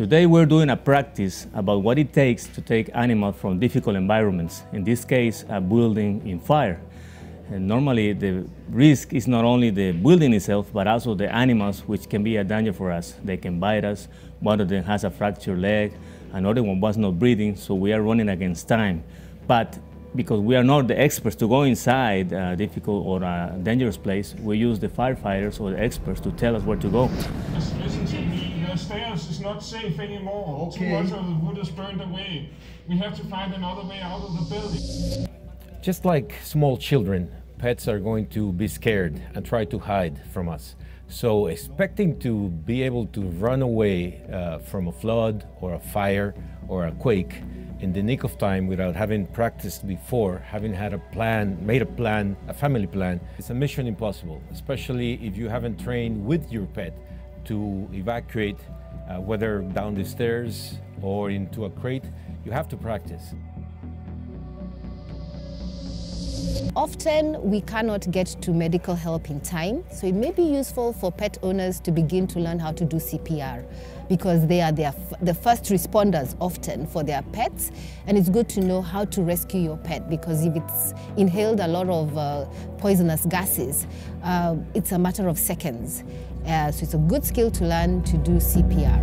Today we're doing a practice about what it takes to take animals from difficult environments, in this case a building in fire. And normally the risk is not only the building itself, but also the animals which can be a danger for us. They can bite us, one of them has a fractured leg, another one was not breathing, so we are running against time. But because we are not the experts to go inside a difficult or a dangerous place, we use the firefighters or the experts to tell us where to go. Listen to me the stairs is not safe anymore. Okay. Too much of the wood is burned away. We have to find another way out of the building. Just like small children, pets are going to be scared and try to hide from us. So expecting to be able to run away uh, from a flood or a fire or a quake in the nick of time without having practiced before, having had a plan, made a plan, a family plan, it's a mission impossible, especially if you haven't trained with your pet to evacuate, uh, whether down the stairs or into a crate, you have to practice. Often we cannot get to medical help in time, so it may be useful for pet owners to begin to learn how to do CPR because they are their, the first responders often for their pets and it's good to know how to rescue your pet because if it's inhaled a lot of uh, poisonous gases, uh, it's a matter of seconds. Uh, so it's a good skill to learn to do CPR.